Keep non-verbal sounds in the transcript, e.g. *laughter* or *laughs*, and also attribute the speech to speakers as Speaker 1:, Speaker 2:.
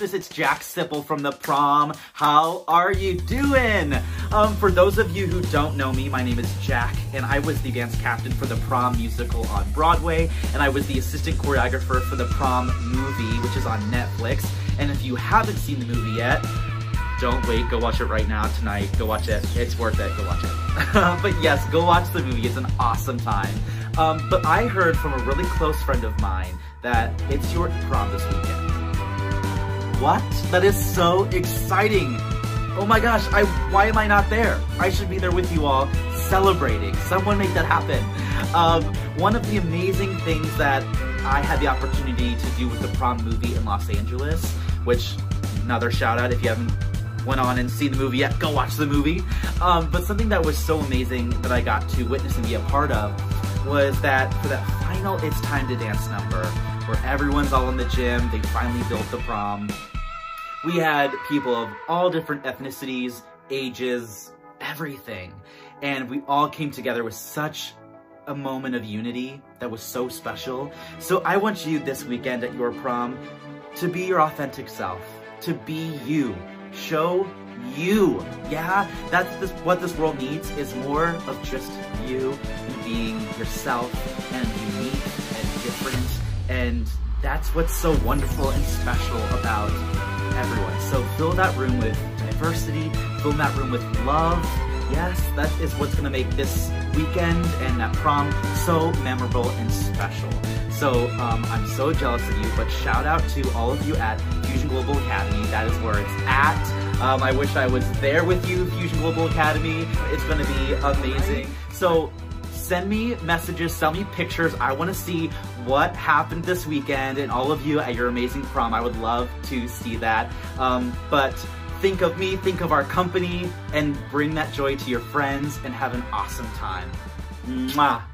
Speaker 1: Texas. It's Jack Sippel from the prom. How are you doing? Um, for those of you who don't know me, my name is Jack, and I was the dance captain for the prom musical on Broadway, and I was the assistant choreographer for the prom movie, which is on Netflix. And if you haven't seen the movie yet, don't wait, go watch it right now, tonight, go watch it. It's worth it, go watch it. *laughs* but yes, go watch the movie, it's an awesome time. Um, but I heard from a really close friend of mine that it's your prom this weekend. What? That is so exciting. Oh my gosh, I why am I not there? I should be there with you all celebrating. Someone make that happen. Um, one of the amazing things that I had the opportunity to do with the prom movie in Los Angeles, which another shout out if you haven't went on and seen the movie yet, go watch the movie. Um, but something that was so amazing that I got to witness and be a part of was that for that final It's Time to Dance number, where everyone's all in the gym, they finally built the prom, we had people of all different ethnicities, ages, everything. And we all came together with such a moment of unity that was so special. So I want you this weekend at your prom to be your authentic self, to be you. Show you. Yeah, that's this, what this world needs is more of just you being yourself and unique and different. And that's what's so wonderful and special about everyone. So fill that room with diversity, fill that room with love. Yes, that is what's gonna make this weekend and that prom so memorable and special. So um, I'm so jealous of you, but shout out to all of you at Fusion Global Academy. That is where it's at. Um, I wish I was there with you, Fusion Global Academy. It's gonna be amazing. So send me messages, send me pictures. I wanna see what happened this weekend and all of you at your amazing prom. I would love to see that. Um, but think of me, think of our company, and bring that joy to your friends and have an awesome time. Mwah.